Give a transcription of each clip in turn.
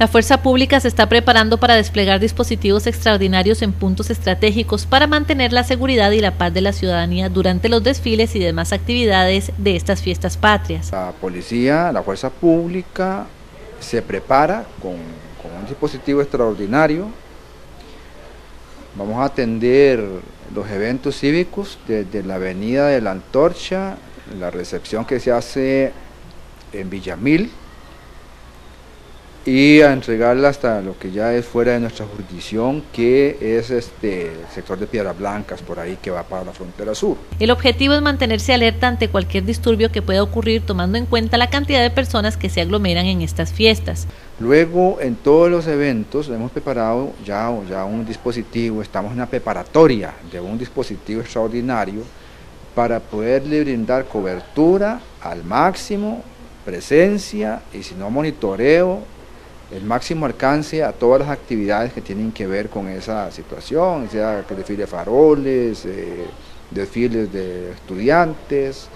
La fuerza pública se está preparando para desplegar dispositivos extraordinarios en puntos estratégicos para mantener la seguridad y la paz de la ciudadanía durante los desfiles y demás actividades de estas fiestas patrias. La policía, la fuerza pública se prepara con, un dispositivo extraordinario. Vamos a atender los eventos cívicos desde la avenida de la Antorcha, la recepción que se hace en Villamil, y a entregarla hasta lo que ya es fuera de nuestra jurisdicción, que es este el sector de Piedras Blancas, por ahí que va para la frontera sur. El objetivo es mantenerse alerta ante cualquier disturbio que pueda ocurrir, tomando en cuenta la cantidad de personas que se aglomeran en estas fiestas. Luego, en todos los eventos, hemos preparado ya, ya un dispositivo, estamos en la preparatoria de un dispositivo extraordinario para poderle brindar cobertura al máximo, presencia y si no monitoreo el máximo alcance a todas las actividades que tienen que ver con esa situación, sea que desfile faroles, eh, desfiles de estudiantes,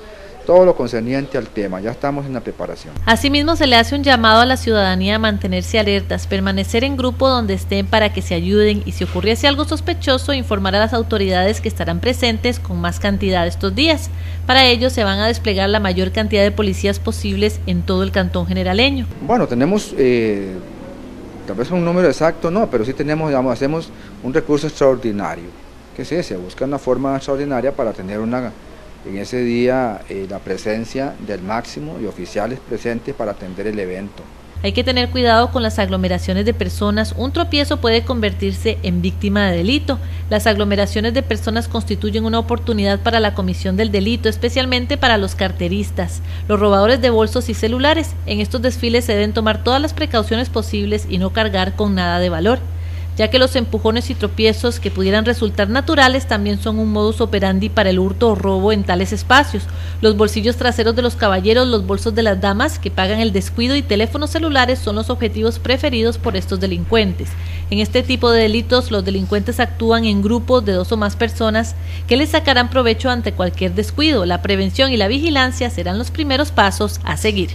todo lo concerniente al tema. Ya estamos en la preparación. Asimismo, se le hace un llamado a la ciudadanía a mantenerse alertas, permanecer en grupo donde estén para que se ayuden y si ocurriese algo sospechoso, informar a las autoridades que estarán presentes con más cantidad estos días. Para ello, se van a desplegar la mayor cantidad de policías posibles en todo el cantón generaleño. Bueno, tenemos... Eh, tal vez un número exacto no, pero sí tenemos, digamos, hacemos un recurso extraordinario, que sí, se busca una forma extraordinaria para tener en ese día eh, la presencia del máximo y oficiales presentes para atender el evento. Hay que tener cuidado con las aglomeraciones de personas. Un tropiezo puede convertirse en víctima de delito. Las aglomeraciones de personas constituyen una oportunidad para la comisión del delito, especialmente para los carteristas, los robadores de bolsos y celulares. En estos desfiles se deben tomar todas las precauciones posibles y no cargar con nada de valor ya que los empujones y tropiezos que pudieran resultar naturales también son un modus operandi para el hurto o robo en tales espacios. Los bolsillos traseros de los caballeros, los bolsos de las damas que pagan el descuido y teléfonos celulares son los objetivos preferidos por estos delincuentes. En este tipo de delitos, los delincuentes actúan en grupos de dos o más personas que les sacarán provecho ante cualquier descuido. La prevención y la vigilancia serán los primeros pasos a seguir.